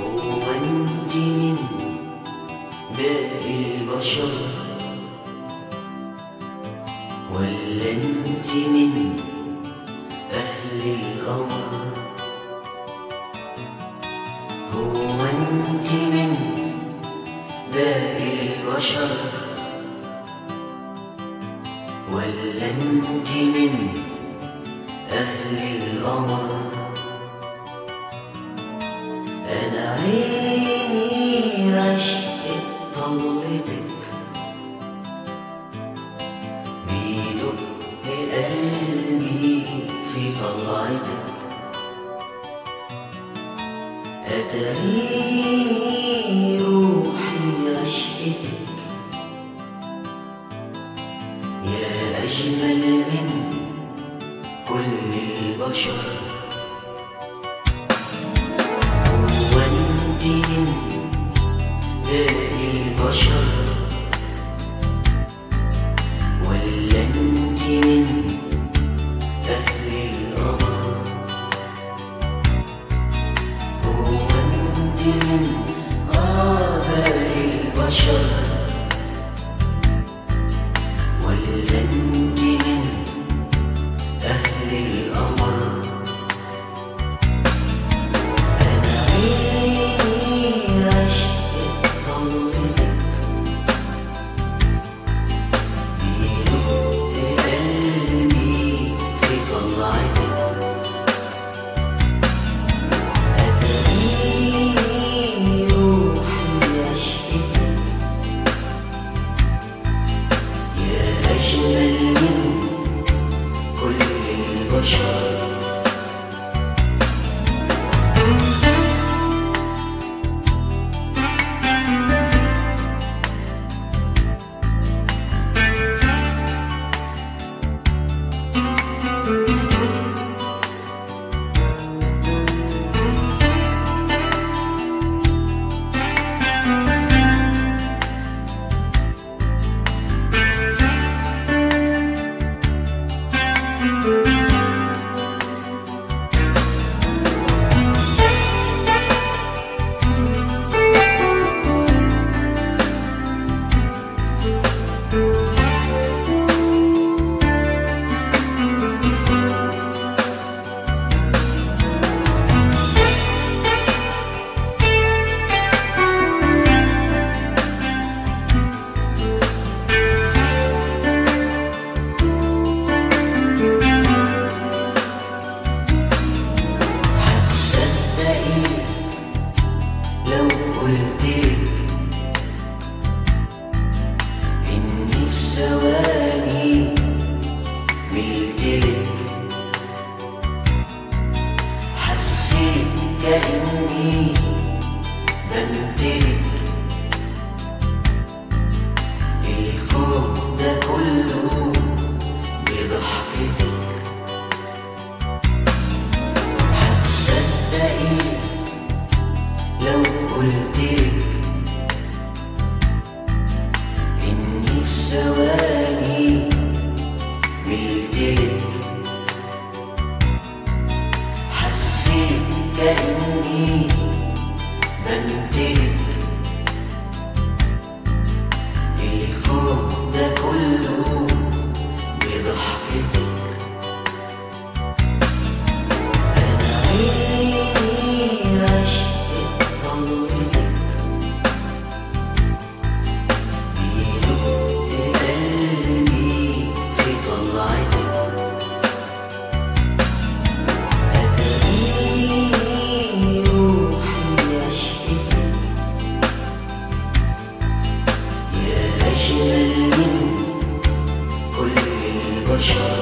هو انت من باقي البشر ولا انت من أهل القمر هو انت من باقي البشر ولا انت من أهل القمر طلعتك أتريني روحي عشقتك يا أجمل من كل البشر. هو أنت من باقي البشر. البشر البشر ثواني ملتلك حسيت كأني بمتلك Church.